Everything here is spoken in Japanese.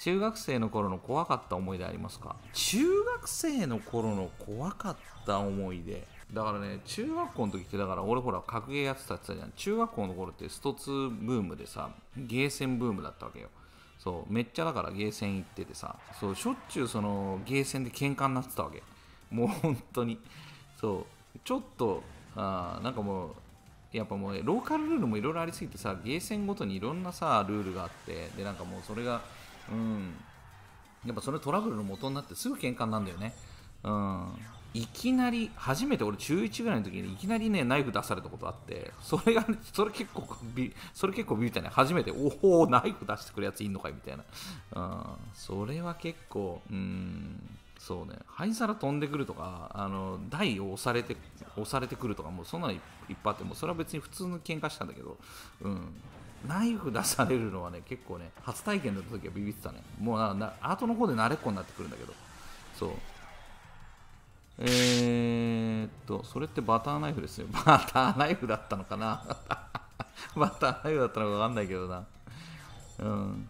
中学生の頃の怖かった思い出ありますか？中学生の頃の怖かった思い出？だからね中学校の時ってだから俺ほら格ゲーやってたって言ったじゃん。中学校の頃ってスト2ブームでさゲーセンブームだったわけよ。そうめっちゃだからゲーセン行っててさそうしょっちゅうそのゲーセンで喧嘩になってたわけ。もう本当に。そうちょっとあなんかもうやっぱもうローカルルールもいろいろありすぎてさゲーセンごとにいろんなさルールがあってでなんかもうそれがうん。やっぱそれトラブルの元になってすぐ喧嘩になるんだよね。うん。いきなり初めて俺中1ぐらいの時にいきなりねナイフ出されたことあってそれがねそれ結構ビそれ結構ビビったね。初めておおナイフ出してくるやついんのかいみたいな。うん。それは結構うん。そうね。灰皿飛んでくるとかあの台を押されて押されてくるとかもうそんなのいっぱいあってもそれは別に普通の喧嘩したんだけどうん。ナイフ出されるのはね結構ね初体験だった時はビビってたね。もうなな後の方で慣れっこになってくるんだけど。そう。えー、っとそれってバターナイフですね バターナイフだったのかな？バターナイフだったのか分かんないけどな。うん。